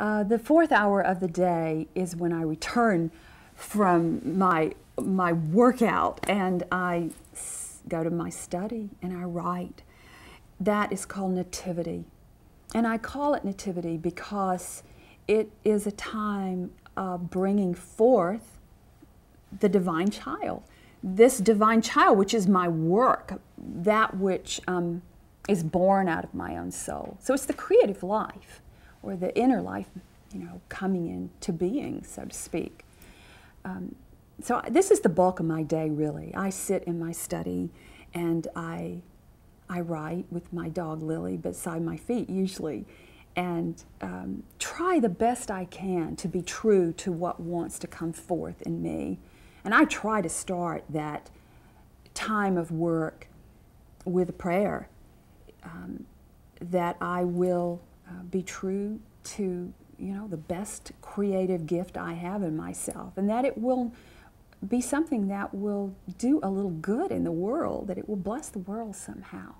Uh, the fourth hour of the day is when I return from my my workout and I go to my study and I write. That is called nativity. And I call it nativity because it is a time of bringing forth the divine child. This divine child, which is my work, that which um, is born out of my own soul. So it's the creative life or the inner life, you know, coming into being, so to speak. Um, so this is the bulk of my day, really. I sit in my study and I, I write with my dog Lily beside my feet usually, and um, try the best I can to be true to what wants to come forth in me. And I try to start that time of work with a prayer um, that I will uh, be true to you know the best creative gift I have in myself, and that it will be something that will do a little good in the world, that it will bless the world somehow.